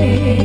darling.